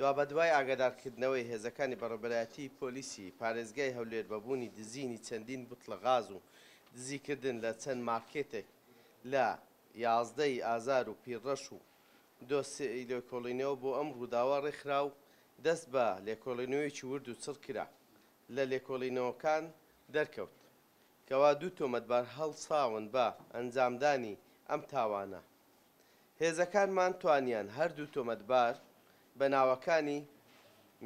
دوابەدوای ئاگادارکردنەوەی هێزەکانی بەڕێوەبەرایەتیی پۆلیسی پارێزگای هەولێر بە بوونی دزینی چەندین بوتڵە غاز و دزیکردن لە چەند مارکێتێک لە یازدە ی ئازار و پیرڕەش و دۆسێی لێکۆڵینەوە بۆ ئەم ڕووداوە ڕێکخرا و دەست بە لێکۆڵینەوەیەکی ورد و چڕ کرا. لە لێکۆڵینەوەکان دەرکەوت کەوا دوو تۆمەتبار هەڵساون بە ئەنجامدانی ئەم تاوانە. هێزەکانمان توانیان هەردوو تۆمەتبار بە ناوەکانی،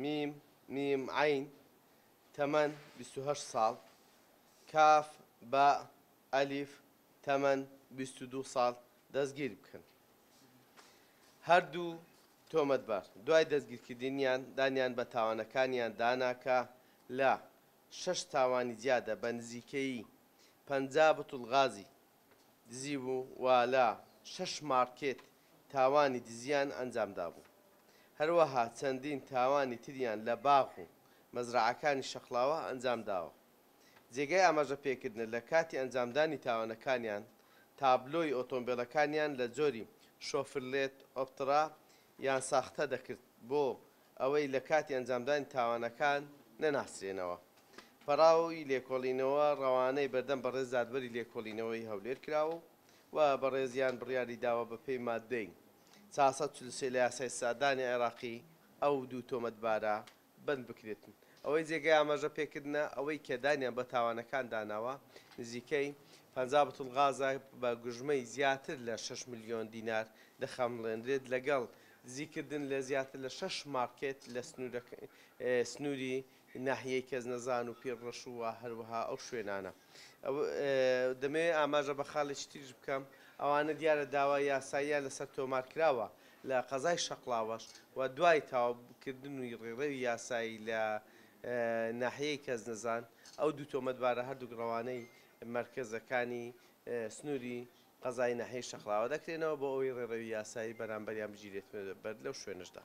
میم، میم، عەین، تەمەن، بیست و هەشت ساڵ، کاف، باء، ئەلیف، تەمەن، بیست و دوو ساڵ، دەستگیر بکەن. هەردوو تۆمەتبار دوای دەستگیرکردنیان دانیان بە تاوانەکانیان دانا کە لە شەش تاوانی جیادا بە نزیکەیی پەنجا بتڵ غازی دزیبوو و لە شەش مارکێت تاوانی دزییان ئەنجامدابوو. هەروەها چەندین تاوانی تریان لە باخ و مەزرەعەکانی شەقڵاوە ئەنجامداوە. جێگای ئاماژە پێکردنە لە کاتی ئەنجامدانی تاوانەکانیان تابلۆی ئۆتۆمبێلەکانیان لە جۆری شۆفرلێت ئۆپترا یان ساختە دەکرد بۆ ئەوەی لە کاتی ئەنجامدانی تاوانەکان نەناسرێنەوە. پەڕاوی لێکۆڵینەوە ڕەوانەی بەردەم بەڕێز دادوەری لێکۆڵینەوەی هەولێر کراوە و بەڕێزیان بڕیاری داوە بە پێی ماددەی چوار سەد و چل و سێ لە یاسای سزادانی عێراقی ئەو دوو تۆمەتبارە بەند بکرێتن. ئەوەی جێگای ئاماژە پێکردنە ئەوەی کە دانیان بە تاوانەکان داناوە نزیکەی پەنجا بتڵ غازە بە گوژمەی زیاتر لە شەش ملیۆن دینار دەخەمڵێندرێت لەگەڵ دزی کردن لە زیاتر لە شەش مارکێت لە سنووری ناحیەی کەزنەزان و پیر ڕەش و هەروەها ئەو شوێنانە. دەمەوێت ئاماژە بە خاڵێکی تریش بکەم، ئەوانە دیارە داوا یاساییان لەسەر تۆمار کراوە لە قەزای شەقڵاوەش و دوای تەواو کردنی ڕێڕەوی یاسایی لە ناحیەی کەزنەزان ئەو دوو تۆمەتبارە هەردووک ڕەوانەی مەرکەزە کانی سنووری قەزای ناحیەی شەقڵاوە دەکرێنەوە بۆ ئەوەی ڕێڕەوی یاسایی بەرامبەریان بگیرێتە بەر لەو شوێنەشدا.